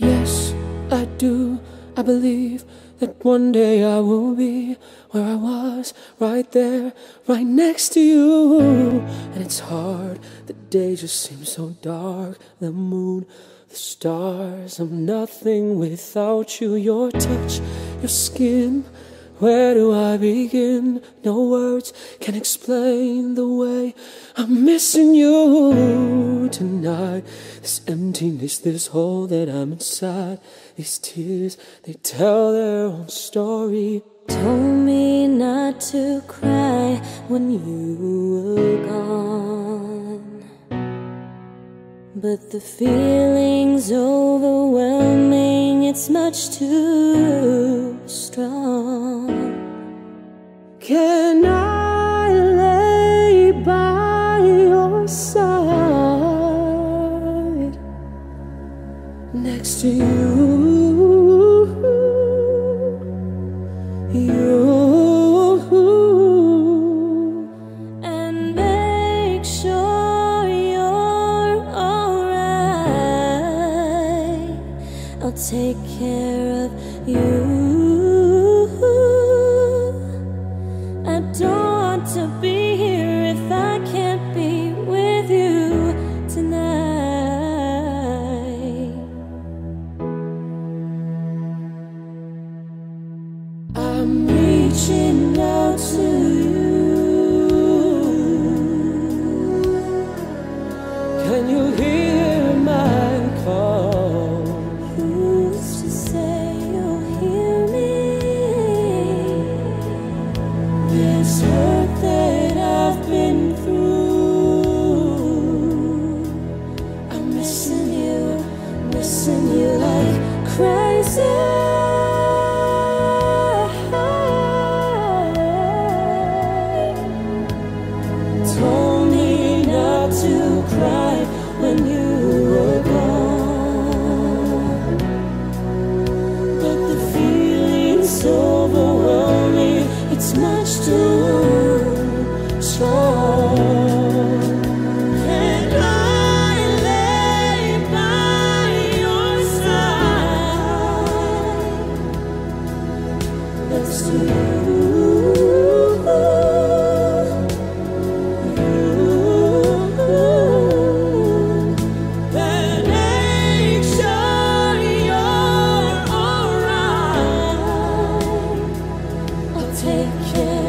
Yes, I do. I believe that one day I will be where I was, right there, right next to you. And it's hard, the day just seems so dark. The moon, the stars, I'm nothing without you. Your touch, your skin. Where do I begin? No words can explain the way I'm missing you tonight. This emptiness, this hole that I'm inside. These tears, they tell their own story. Told me not to cry when you were gone. But the feeling's overwhelming, it's much too to you? You. And make sure you're alright. I'll take care of you. Missing you missing you like crazy. take you.